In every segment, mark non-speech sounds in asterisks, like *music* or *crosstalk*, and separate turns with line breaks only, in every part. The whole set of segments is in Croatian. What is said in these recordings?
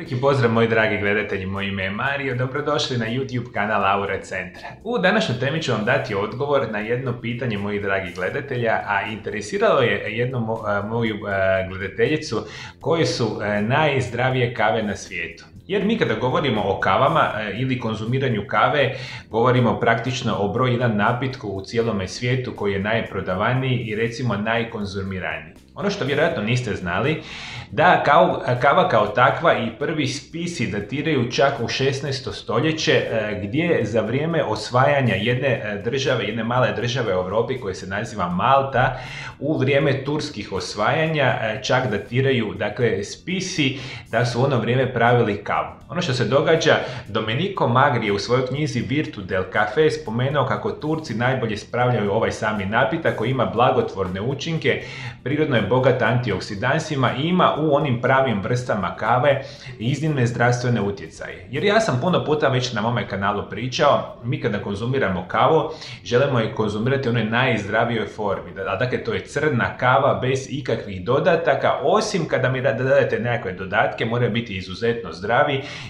Veliki pozdrav moji dragi gledatelji, moje ime je Mario, dobrodošli na YouTube kanal Aura Centra. U današnjoj temi ću vam dati odgovor na jedno pitanje mojih dragih gledatelja, a interesiralo je jednu moju gledateljicu koje su najzdravije kave na svijetu. Jer mi kada govorimo o kavama ili konzumiranju kave, govorimo praktično o broj jedan napitku u cijelome svijetu koji je najprodavaniji i recimo najkonzumiraniji. Ono što vjerojatno niste znali, da kava kao takva i prvi spisi datiraju čak u 16. stoljeće e, gdje za vrijeme osvajanja jedne e, države, jedne male države u Europi koje se naziva Malta, u vrijeme turskih osvajanja e, čak datiraju dakle, spisi da su u ono vrijeme pravili kavu. Ono što se događa, Domenico Magri je u svojoj knjizi Virtu del Cafe spomenuo kako Turci najbolje spravljaju ovaj sami napitak koji ima blagotvorne učinke, prirodno je bogat antioksidansima i ima u onim pravim vrstama kave iznimne zdravstvene utjecaje. Jer ja sam puno puta već na mome kanalu pričao, mi kada konzumiramo kavu, želimo je konzumirati u onoj najzdravijoj formi. Dakle, to je crna kava bez ikakvih dodataka, osim kada mi dodajete nekakve dodatke, moraju biti izuzetno zdravi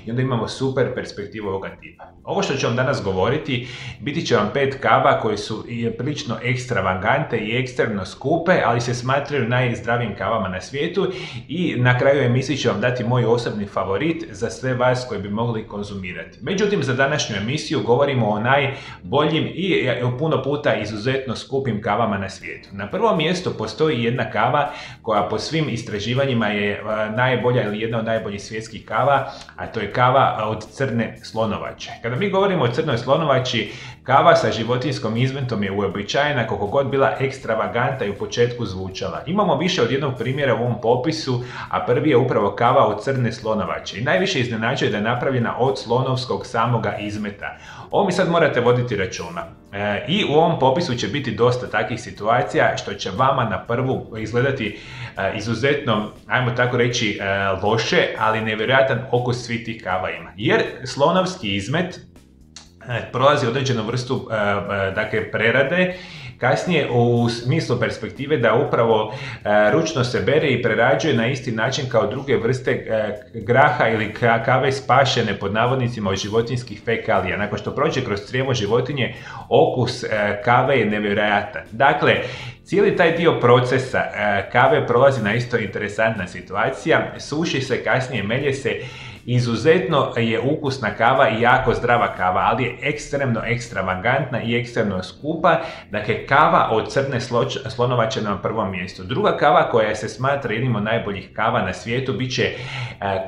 i onda imamo super perspektivu ovoga tipa. Ovo što ću vam danas govoriti, biti će vam pet kava koje su prilično ekstravagante i ekstremno skupe, ali se smatraju najzdravijim kavama na svijetu i na kraju emisije ću vam dati moj osobni favorit za sve vas koji bi mogli konzumirati. Međutim, za današnju emisiju govorimo o najboljim i puno puta izuzetno skupim kavama na svijetu. Na prvom mjestu postoji jedna kava koja po svim istraživanjima je najbolja ili jedna od najboljih svjetskih kava, a to je kava od crne slonovače. Kada mi govorimo o crnoj slonovači, kava sa životinskom izventom je uobičajena koliko god bila ekstravaganta i u početku zvučala. Imamo više od jednog primjera u ovom popisu, a prvi je upravo kava od crne slonovače. I najviše iznenađuje da je napravljena od slonovskog samoga izmeta. Ovo mi sad morate voditi računa. E, I u ovom popisu će biti dosta takvih situacija što će vama na prvu izgledati e, izuzetno, ajmo tako reći, e, loše, ali nevjerojatan oko svih tih kava ima. Jer slonovski izmet prolazi određenu vrstu dakle, prerade Kasnije u smislu perspektive da upravo e, ručno se bere i prerađuje na isti način kao druge vrste e, graha ili kave spašene pod navodnicima od životinskih fekalija. Nakon što prođe kroz crijevo životinje, okus e, kave je nevjerojatan. Dakle, Cijeli taj dio procesa kave prolazi na isto interesantna situacija, suši se, kasnije melje se Izuzetno je ukusna kava i jako zdrava kava, ali je ekstremno ekstravagantna i ekstremno skupa. Dakle, kava od crne slonovače na prvom mjestu. Druga kava koja se smatra jednim od najboljih kava na svijetu bit će e,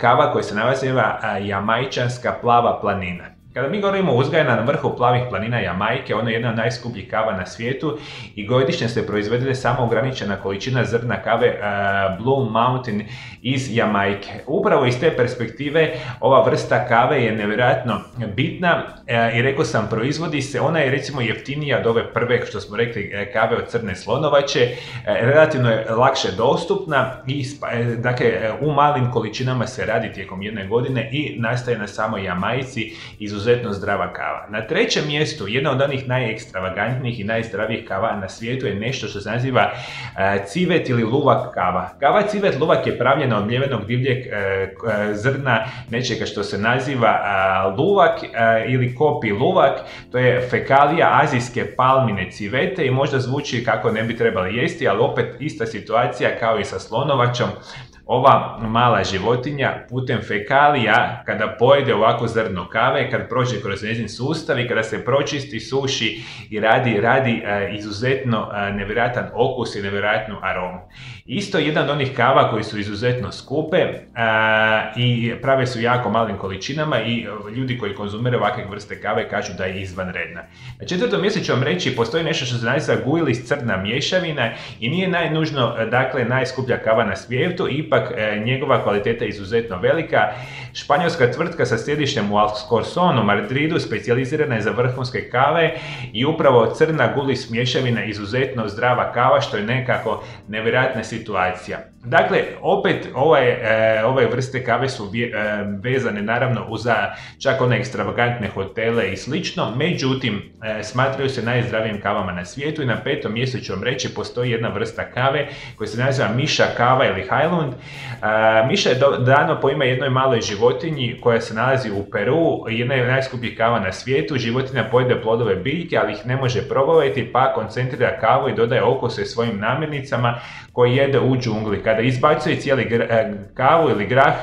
kava koja se naziva e, jamajčanska plava planina. Kada mi govorimo o uzgajena na vrhu plavih planina Jamajke, ona je jedna od najskupljih kava na svijetu i godišnje se proizvedene samo ograničena količina zrna kave uh, Blue Mountain iz Jamajke. Upravo iz te perspektive ova vrsta kave je nevjerojatno bitna uh, i rekao sam proizvodi se, ona je recimo jeftinija od ove prve što smo rekli uh, kave od crne slonovače, relativno je lakše dostupna i dakle u malim količinama se radi tijekom jedne godine i nastaje na samoj Jamajci iz izuzetno zdrava kava. Na trećem mjestu, jedna od onih najekstravagantnijih i najzdravijih kava na svijetu je nešto što se naziva e, civet ili luvak kava. Kava civet luvak je pravljena od mljevenog divljeg e, e, zrna nečega što se naziva luvak ili kopi luvak. To je fekalija azijske palmine civete i možda zvuči kako ne bi trebali jesti, ali opet ista situacija kao i sa slonovačom ova mala životinja putem fekalija kada pojede ovako zrno kave, kad prođe kroz njezin sustav i kada se pročisti, suši i radi, radi e, izuzetno e, nevjerojatan okus i nevjerojatnu aromu. Isto jedan od onih kava koji su izuzetno skupe e, i prave su jako malim količinama i ljudi koji konzumiraju ovakve vrste kave kažu da je izvanredna. Na četvrtom mjesecu ću vam reći, postoji nešto što se naziva guilis crna mješavina i nije najnužno, dakle, najskuplja kava na svijetu, ipak E, njegova kvaliteta izuzetno velika. Španjolska tvrtka sa sjedištem u Alcorsonu, Madridu, specijalizirana je za vrhunske kave i upravo crna gulis mješavina izuzetno zdrava kava, što je nekako nevjerojatna situacija. Dakle, opet ovaj, e, ove vrste kave su e, vezane naravno uz čak one ekstravagantne hotele i slično, međutim e, smatraju se najzdravijim kavama na svijetu i na petom mjestu ću vam reći postoji jedna vrsta kave koja se naziva Miša kava ili Highland. Miša je dano po ime jednoj maloj životinji koja se nalazi u Peru, jedna je najskupljih kava na svijetu, životinja pojede plodove biljke, ali ih ne može probaviti pa koncentrira kavu i dodaje okuse svojim namirnicama koji jede u džungli kada izbacuje cijeli e, kavu ili grah,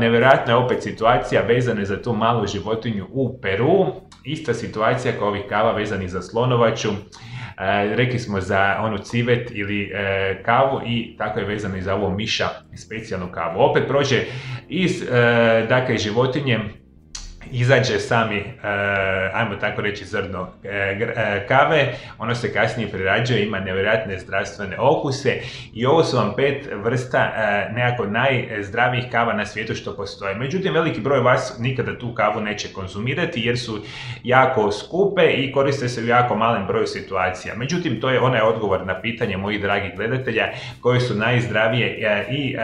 nevjerojatna je opet situacija vezana za tu malu životinju u Peru. Ista situacija kao ovih kava vezanih za slonovaču. E, rekli smo za onu civet ili e, kavu i tako je vezano i za ovo miša specijalnu kavu. Opet prođe iz dakle, životinje izađe sami, e, ajmo tako reći, zrno e, e, kave, ono se kasnije prirađuje, ima nevjerojatne zdravstvene okuse i ovo su vam pet vrsta nekako najzdravijih kava na svijetu što postoje. Međutim, veliki broj vas nikada tu kavu neće konzumirati jer su jako skupe i koriste se u jako malem broju situacija. Međutim, to je onaj odgovor na pitanje mojih dragih gledatelja koje su najzdravije i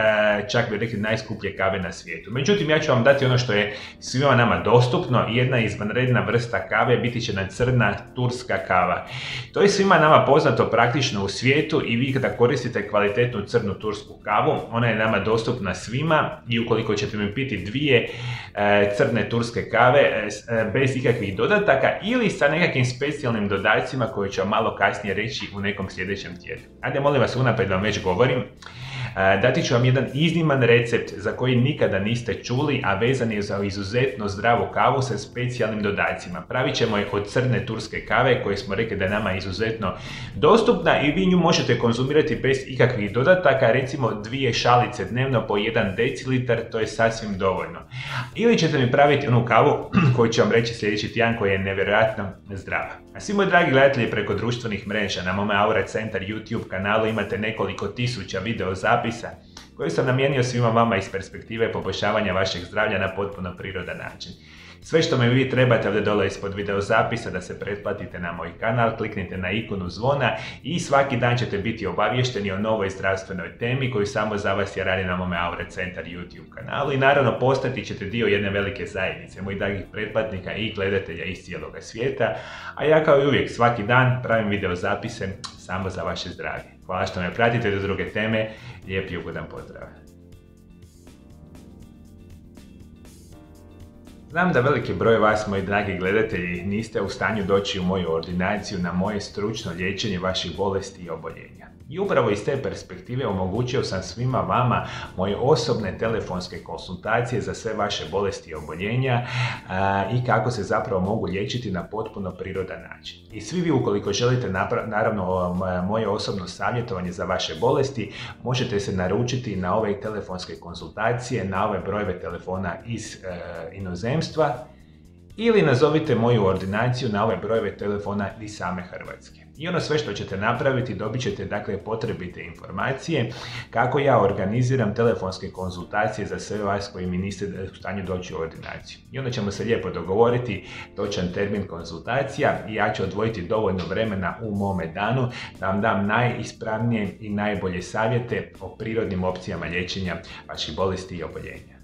čak bi rekli najskuplje kave na svijetu. Međutim, ja ću vam dati ono što je svima nama dostupno jedna izvanredna vrsta kave biti će nam crna turska kava. To je svima nama poznato praktično u svijetu i vi kada koristite kvalitetnu crnu tursku kavu, ona je nama dostupna svima i ukoliko ćete mi piti dvije e, crne turske kave e, e, bez ikakvih dodataka ili sa nekakvim specijalnim dodacima koje ću vam malo kasnije reći u nekom sljedećem tjednu. Ajde molim vas unaprijed vam već govorim. Dati ću vam jedan izniman recept za koji nikada niste čuli, a vezan je za izuzetno zdravu kavu sa specijalnim dodacima. Pravit ćemo je od crne turske kave koje smo rekli da je nama izuzetno dostupna i vi nju možete konzumirati bez ikakvih dodataka, recimo dvije šalice dnevno po jedan decilitar, to je sasvim dovoljno. Ili ćete mi praviti onu kavu *clears throat* koju ću vam reći sljedeći tjedan koja je nevjerojatno zdrava. A svi moji dragi gledatelji preko društvenih mreža na mome Aura Centar YouTube kanalu imate nekoliko tisuća video zapisa koji sam namijenio svima vama iz perspektive poboljšavanja vašeg zdravlja na potpuno prirodan način. Sve što me vi trebate ovdje dole ispod video zapisa da se pretplatite na moj kanal, kliknite na ikonu zvona i svaki dan ćete biti obavješteni o novoj zdravstvenoj temi koju samo za vas je radi na mome Aure Centar YouTube kanalu i naravno postati ćete dio jedne velike zajednice mojih dragih pretplatnika i gledatelja iz cijeloga svijeta, a ja kao i uvijek svaki dan pravim video zapise samo za vaše zdravlje. Hvala što me pratite do druge teme, lijep i ugodan pozdrav! Znam da veliki broj vas, moji dragi gledatelji, niste u stanju doći u moju ordinaciju na moje stručno liječenje vaših bolesti i oboljenja. I upravo iz te perspektive omogućio sam svima vama moje osobne telefonske konsultacije za sve vaše bolesti i oboljenja i kako se zapravo mogu liječiti na potpuno prirodan način. I svi vi ukoliko želite naravno moje osobno savjetovanje za vaše bolesti, možete se naručiti na ove telefonske konsultacije, na ove brojeve telefona iz e, ili nazovite moju ordinaciju na ove brojeve telefona iz same Hrvatske. I ono sve što ćete napraviti dobit ćete dakle potrebite informacije kako ja organiziram telefonske konzultacije za sve vas koji mi niste u stanju doći u ordinaciju. I onda ćemo se lijepo dogovoriti točan termin konzultacija i ja ću odvojiti dovoljno vremena u mome danu da vam dam najispravnije i najbolje savjete o prirodnim opcijama liječenja vaših bolesti i oboljenja.